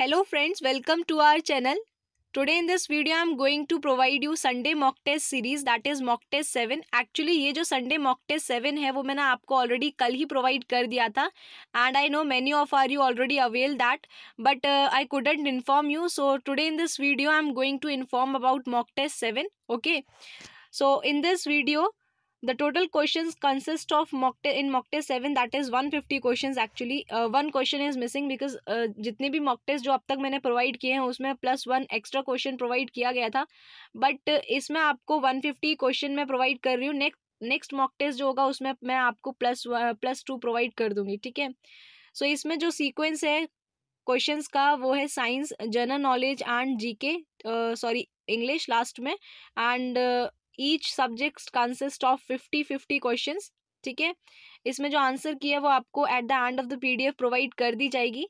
hello friends welcome to our channel today in this video i'm going to provide you sunday mock test series that is mock test 7 actually ये जो sunday mock test 7 है वो मैंने आपको already कल ही provide कर दिया था and i know many of are you already avail that but uh, i couldn't inform you so today in this video i'm going to inform about mock test 7 okay so in this video the total questions consist of mock test in mock test seven that is one fifty question actually one question is missing because जितने भी mock test जो अब तक मैंने provide किए हैं, उसमें plus one extra question provide किया गया था। बट इसमें आपको वन फिफ्टी क्वेश्चन मैं प्रोवाइड कर रही हूँ। नेक्स्ट नेक्स्ट मॉक टेस्ट जो होगा, उसमें मैं आपको प्लस प्लस टू प्रोवाइड कर दूँगी, ठीक है? सो इसमें जो सीक्वेंस है क्वेश्चंस का, वो है science general knowledge and GK sorry English last में। And each subject consist of fifty fifty question ठीक है? इसमें जो आंसर किया है वो आपको at the end of the P D F provide कर दी जाएगी।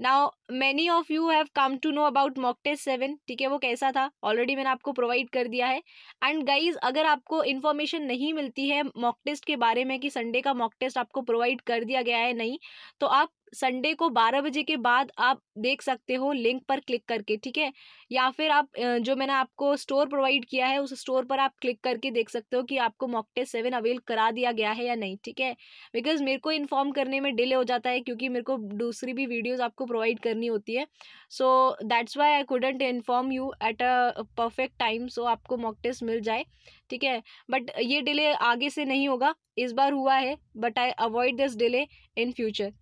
Now many of you have come to know about mock test seven ठीक है? वो कैसा था? ऑलरेडी मैंने आपको प्रोवाइड कर दिया है। एंड गाइज़ अगर आपको इन्फॉर्मेशन नहीं मिलती है मॉक टेस्ट के बारे में कि संडे का मॉक टेस्ट आपको प्रोवाइड कर दिया गया है नहीं तो आप संडे को बारह बजे के बाद आप देख सकते हो लिंक पर क्लिक करके, ठीक है? या फिर आप जो मैंने आपको स्टोर प्रोवाइड किया है, उस स्टोर पर आप क्लिक करके देख सकते हो कि आपको मॉक टेस्ट सेवन अवेल करा दिया गया है या नहीं, ठीक है? बिकॉज़ मेरे को इन्फॉर्म करने में डिले हो जाता है क्योंकि मेरे को दूसरी भी वीडियोज़ आपको प्रोवाइड करनी होती है। So, that's why I couldn't inform you at a, perfect time so आपको मॉक टेस्ट मिल जाए, ठीक है? बट ये डिले आगे से नहीं होगा, इस बार हुआ है, but I avoid this delay in future.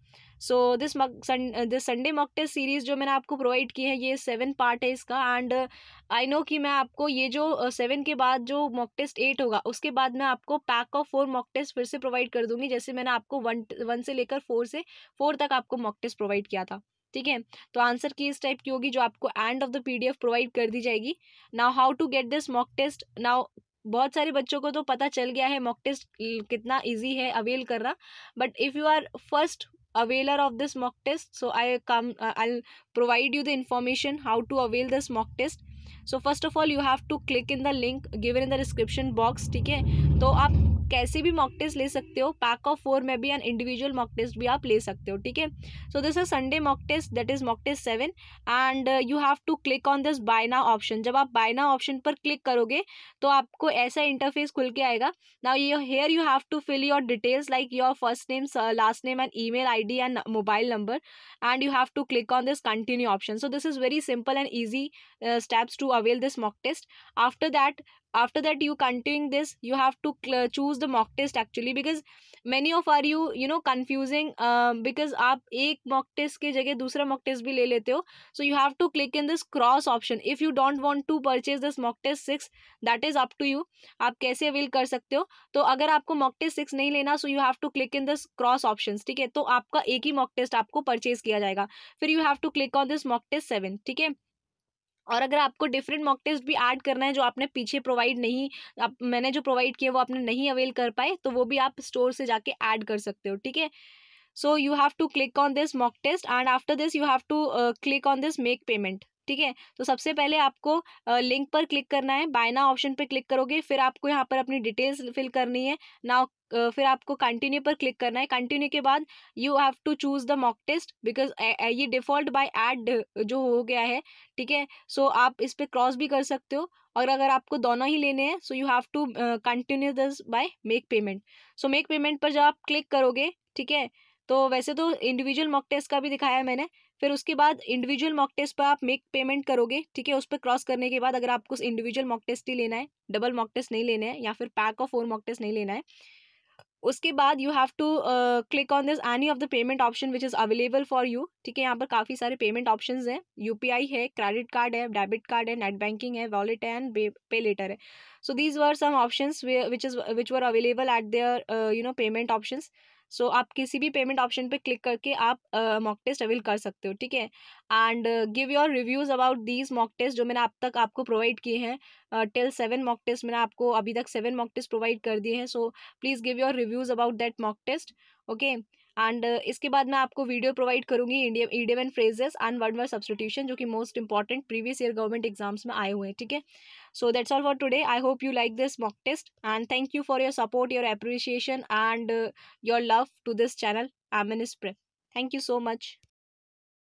So this this Sunday mock test series जो मैंने आपको प्रोवाइड की है ये सेवन पार्ट है इसका एंड आई नो कि मैं आपको ये जो सेवन uh, के बाद जो मॉक टेस्ट एट होगा उसके बाद मैं आपको pack of four mock test फिर से प्रोवाइड कर दूँगी जैसे मैंने आपको वन वन से लेकर फोर से फोर तक आपको मॉक टेस्ट प्रोवाइड किया था। ठीक है? तो आंसर की इस टाइप की होगी जो आपको end of the PDF provide कर दी जाएगी। Now how to get this mock test now बहुत सारे बच्चों को तो पता चल गया है मॉक टेस्ट कितना इजी है अवेल करना। But if you are first availer of this mock test so i come uh, i'll provide you the information how to avail this mock test so first of all you have to click in the link given in the description box ठीक है तो आप कैसे भी mock test ले सकते हो pack of four में भी एंड इंडिविजुअल मॉक टेस्ट भी आप ले सकते हो, ठीक है? So this is Sunday mock test that is mock test seven and you have to click on this buy now option जब आप बायना ऑप्शन पर क्लिक करोगे तो आपको ऐसा इंटरफेस खुल के आएगा। Now you here you have to fill your details like your first name last name and email I D and mobile number and you have to click on this continue option so this is very simple and easy steps to avail this mock test after that after that you continuing this you have to choose the mock test actually because many of are you you know confusing uh, because आप एक mock test के जगह दूसरा mock test भी ले लेते हो so you have to click in this cross option if you don't want to purchase this mock test six that is up to you आप कैसे avail कर सकते हो तो अगर आपको mock test six नहीं लेना so you have to click in this cross options ठीक है तो आपका एक ही mock test आपको purchase किया जाएगा फिर you have to click on this mock test seven ठीक है और अगर आपको डिफरेंट मॉक टेस्ट भी ऐड करना है जो आपने पीछे प्रोवाइड नहीं, आप, मैंने जो प्रोवाइड किया वो आपने नहीं अवेल कर पाए तो वो भी आप स्टोर से जाके ऐड कर सकते हो, ठीक है? So you have to click on this mock test and after this you have to click on this make payment ठीक है? तो सबसे पहले आपको लिंक पर क्लिक करना है। बायना ऑप्शन पर क्लिक करोगे, फिर आपको यहाँ पर अपनी डिटेल्स फिल करनी है। ना फिर आपको कंटिन्यू पर क्लिक करना है। कंटिन्यू के बाद you have to choose the mock test because ये डिफ़ॉल्ट बाय ऐड जो हो गया है, ठीक है? सो आप इस पर क्रॉस भी कर सकते हो और अगर आपको दोनों ही लेने हैं so you have to continue this by make payment so make payment पर जब आप क्लिक करोगे, ठीक है? तो वैसे तो इंडिविजुअल मॉक टेस्ट का भी दिखाया है मैंने फिर उसके बाद इंडिविजुअल मॉक टेस्ट पर आप मेक पेमेंट करोगे, ठीक है? उस पर क्रॉस करने के बाद अगर आपको इंडिविजुअल मॉक टेस्ट ही लेना है डबल मॉक टेस्ट नहीं लेना है या फिर pack of four mock test नहीं लेना है, उसके बाद you have to click on this any of the payment option which is available for you ठीक है? यहाँ पर काफ़ी सारे पेमेंट ऑप्शन हैं यूपीआई है क्रेडिट कार्ड है डेबिट कार्ड है नेट बैंकिंग है वॉलेट है एंड पे लेटर है। So these were some option which is which were available at there you know payment option so आप किसी भी पेमेंट ऑप्शन पे क्लिक करके आप मॉक टेस्ट अवेल कर सकते हो, ठीक है? And give your reviews about these mock test जो मैंने अब तक आपको प्रोवाइड किए हैं टिल सेवन मॉक टेस्ट मैंने आपको अभी तक सेवन मॉक टेस्ट प्रोवाइड कर दिए हैं so please give your reviews about that mock test okay and इसके बाद मैं आपको वीडियो प्रोवाइड करूँगी India idiom and phrases and word word substitution जो कि most important previous year government exams में आए हुए हैं, ठीक है? So that's all for today. I hope you like this mock test and thank you for your support, your appreciation and uh, your love to this channel, Aminis Prep. Thank you so much.